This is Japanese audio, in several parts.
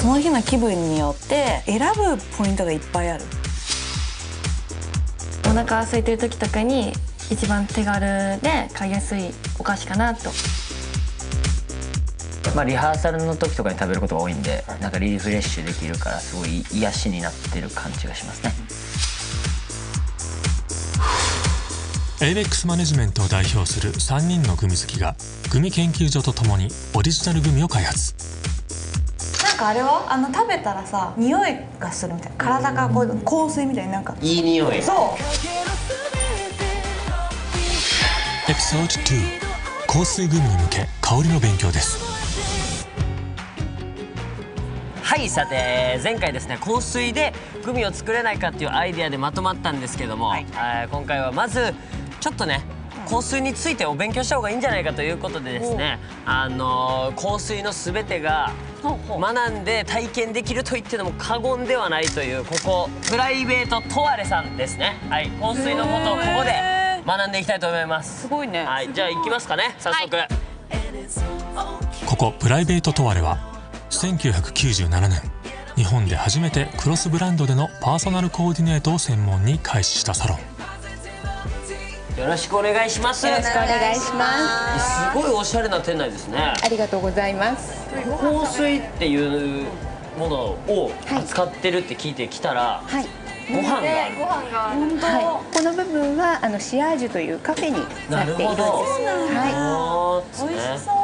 その日の気分によって選ぶポイントがいっぱいある。お腹空いてる時とかに一番手軽で買いやすいお菓子かなと。まあ、リハーサルの時とかに食べることが多いんでなんかリフレッシュできるからすごい癒しになってる感じがしますね。ABEX マネジメントを代表する3人のグミ好きがグミ研究所とともにオリジナルグミを開発かあれは？あの食べたらさ匂いがするみたいな。体がこう香水みたいになんか。いい匂い。そう。エピソード2香水グミに向け香りの勉強です。はいさて前回ですね香水でグミを作れないかっていうアイデアでまとまったんですけども、はい、今回はまずちょっとね香水についてお勉強した方がいいんじゃないかということでですねあの香水の全てが学んで体験できると言っても過言ではないというここプライベートトワレさんですね。はい香水のことをここで学んでいきたいと思います。すごいね。はいじゃあ行きますかね早速、はい、ここプライベートトワレは1997年日本で初めてクロスブランドでのパーソナルコーディネートを専門に開始したサロンよろしくお願いします。よろしくお願いします。す。ごいおしゃれな店内ですね。ありがとうございます。香水っていうものを扱ってるって聞いてきたら、はい、ご飯がある、ご飯がある、はい、この部分はあのシアージュというカフェになっているんですはい、美味しそう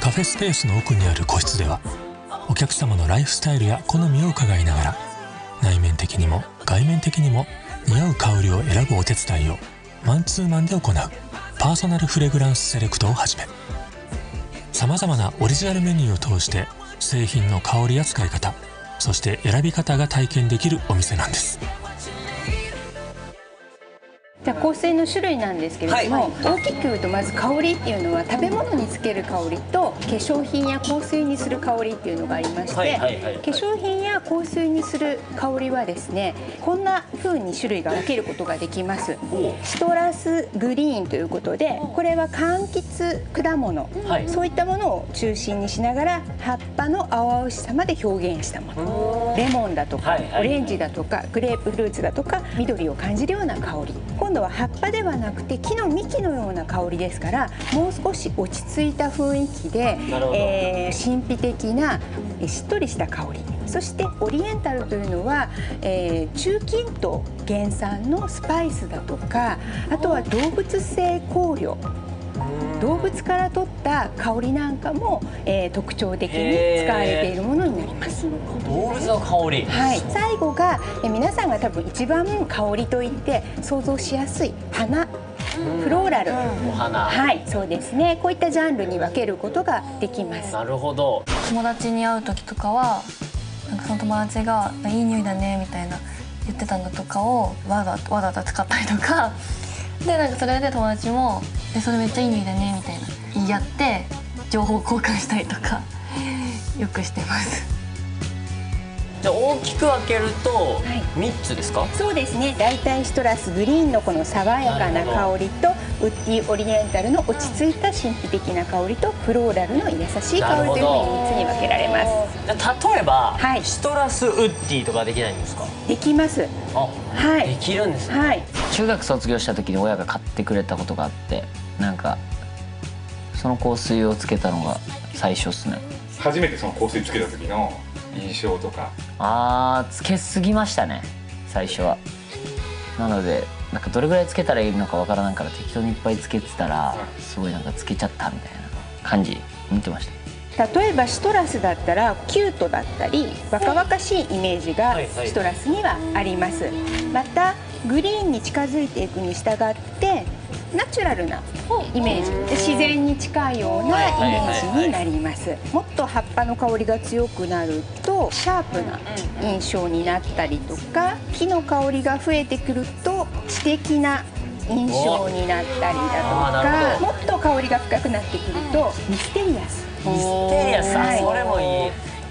カフェスペースの奥にある個室ではお客様のライフスタイルや好みを伺いながら内面的にも外面的にも似合う香りを選ぶお手伝いをマンツーマンで行う。パーソナルフレグランスセレクトをはじめ。さまざまなオリジナルメニューを通して製品の香りや使い方そして選び方が体験できるお店なんです。じゃあ香水の種類なんですけれども、はい、大きく言うとまず香りっていうのは食べ物につける香りと化粧品や香水にする香りっていうのがありまして、はいはいはい、化粧品や香水にする香りはですねこんな風に種類が分けることができます。シトラスグリーンということでこれは柑橘果物、はい、そういったものを中心にしながら葉っぱの青々しさまで表現したもの。レモンだとか、はいはい、オレンジだとかグレープフルーツだとか緑を感じるような香り今度は葉っぱではなくて木の幹のような香りですからもう少し落ち着いた雰囲気で、えー、神秘的なしっとりした香り。そしてオリエンタルというのは、えー、中近東原産のスパイスだとかあとは動物性香料動物から取った香りなんかも、えー、特徴的に使われているものになります。動物の香り。はい。最後が、えー、皆さんが多分一番香りといって想像しやすい花。フローラル、お花。はい。そうですね。こういったジャンルに分けることができます。なるほど。友達に会う時とかはなんかその友達が「いい匂いだね」みたいな言ってたのとかをわざわざわざ使ったりとかでなんかそれで友達も「でそれめっちゃいい匂いだね」みたいな言い合って情報交換したりとかよくしてます。じゃあ大きく分けると3つですか、はい、そうですね。大体シトラスグリーンのこの爽やかな香りとウッディオリエンタルの落ち着いた神秘的な香りとフローラルの優しい香りというふうに3つに分けられます。例えば、はい、シトラスウッディとかできないんですか？できます。あ、はい、できるんですね、はい、中学卒業した時に親が買ってくれたことがあってなんかその香水をつけたのが最初っすね。初めてその香水つけた時の印象とか。あーつけすぎましたね。最初は。なのでなんかどれぐらいつけたらいいのかわからないから適当にいっぱいつけてたらすごいなんかつけちゃったみたいな感じ。見てました例えばシトラスだったらキュートだったり若々しいイメージがシトラスにはあります。またグリーンに近づいていくに従ってナチュラルなイメージ。自然に近いようなイメージになります。もっと葉っぱの香りが強くなるとシャープな印象になったりとか木の香りが増えてくると知的な印象になったりだとかもっと香りが深くなってくるとミステリアス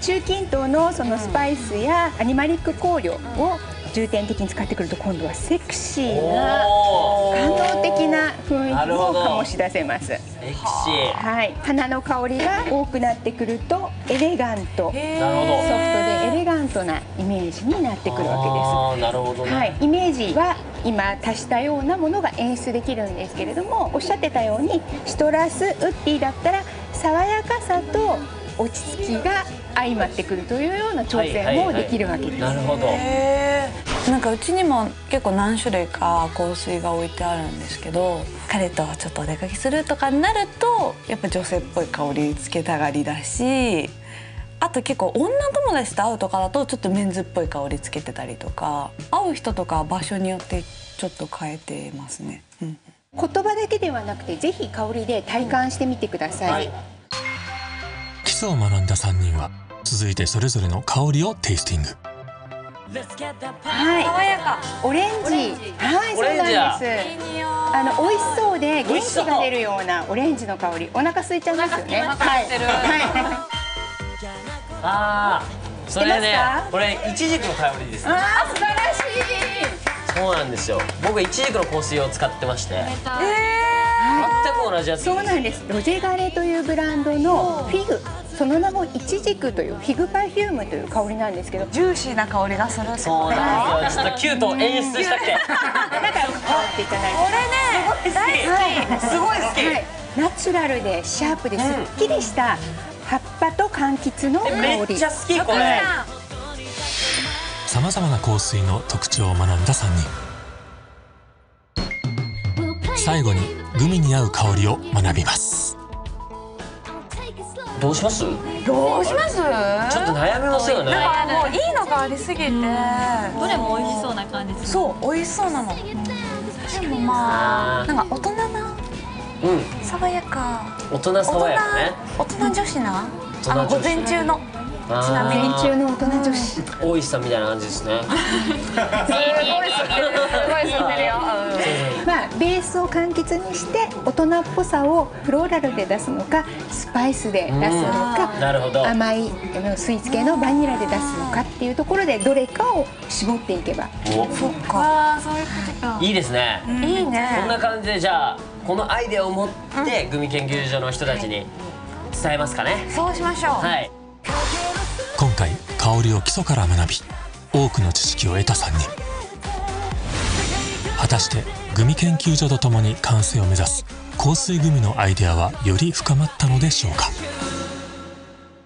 中近東のそのスパイスやアニマリック香料を重点的に使ってくると今度はセクシーなお感動的な雰囲気を醸し出せます。セクシー。はい、花の香りが多くなってくるとエレガント。ソフトなるほど。でエレガントなイメージになってくるわあーなるほどね、けですはい、イメージは今足したようなものが演出できるんですけれどもおっしゃってたようにシトラスウッディだったら爽やかさと落ち着きが相まってくるというような調整もできるわけです、なるほど。なんかうちにも結構何種類か香水が置いてあるんですけど彼とちょっとお出かけするとかになるとやっぱ女性っぽい香りつけたがりだしあと結構女友達と会うとかだとちょっとメンズっぽい香りつけてたりとか会う人とか場所によってちょっと変えてますね。うん言葉だけではなくてぜひ香りで体感してみてください、はい。基礎を学んだ3人は続いてそれぞれの香りをテイスティング。はい。爽やか。オレンジ。はいオレンジ。だそうなんです。あの美味しそうで元気が出るようなオレンジの香り。お腹空いちゃいますよね。はい。は ああそれね知ってますか？これイチジクの香りですいね。あー素晴らしそうなんですよ。僕イチジクの香水を使ってまして。全く同じやついそうなんです。 Roger & Gallet というブランドのフィグ。その名もイチジクというフィグパフュームという香りなんですけど。ジューシーな香りがするそうなんですよ。ちょっとキュートを演出したくて仲良く香っていただいてこれね大好き。すごい好き。はい、ナチュラルでシャープです。すっきりした葉っぱと柑橘の香り。めっちゃ好きこれ。はいさまざまな香水の特徴を学んだ3人。最後にグミに合う香りを学びます。どうします？ちょどうします？っと悩みますよね。なんかもういいのがありすぎて。どれも美味しそうな感じそう美味しそうなの。でもまあなんか大人なうん。爽やか。大人爽やかね。大人女子な？あの午前中の。ちなみに。年中の大人女子大石さんみたいな感じですね。まあベースを柑橘にして大人っぽさをフローラルで出すのかスパイスで出すのかなるほど。甘いスイーツ系のバニラで出すのかっていうところでどれかを絞っていけば。お。そっか。ああそういうことか。いいですね。いいこんなね感じでじゃあこのアイデアを持ってグミ研究所の人たちに伝えますかね。そうしましょう。はい。今回香りを基礎から学び多くの知識を得た3人。果たしてグミ研究所とともに完成を目指す香水グミのアイデアはより深まったのでしょうか？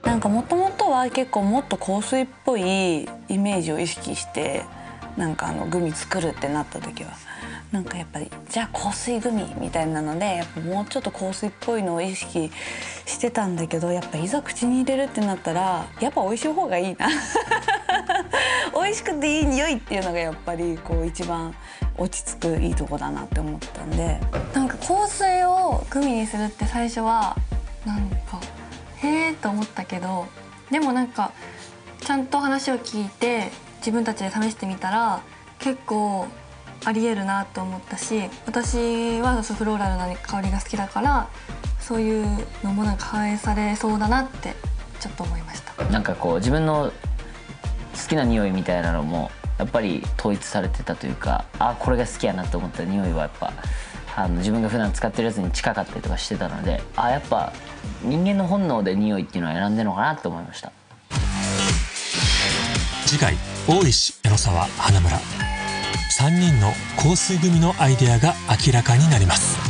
なんかもともとは結構もっと香水っぽいイメージを意識してなんかあのグミ作るってなった時は。なんかやっぱりじゃあ香水グミみたいなのでやっぱもうちょっと香水っぽいのを意識してたんだけどやっぱいざ口に入れるってなったらやっぱ美味しい方がいいな。美味しくていい匂いっていうのがやっぱりこう一番落ち着くいいとこだなって思ったんで。なんか香水をグミにするって最初はなんかへえと思ったけどでもなんかちゃんと話を聞いて自分たちで試してみたら結構ありえるなと思ったし私はフローラルな香りが好きだからそういうのもなんか反映されそうだなってちょっと思いました。なんかこう自分の好きな匂いみたいなのもやっぱり統一されてたというかあこれが好きやなと思った匂いはやっぱあの自分が普段使ってるやつに近かったりとかしてたのであやっぱ人間の本能で匂いっていうのは選んでるのかなと思いました次回大石江ノ沢花村3人の香水組のアイデアが明らかになります。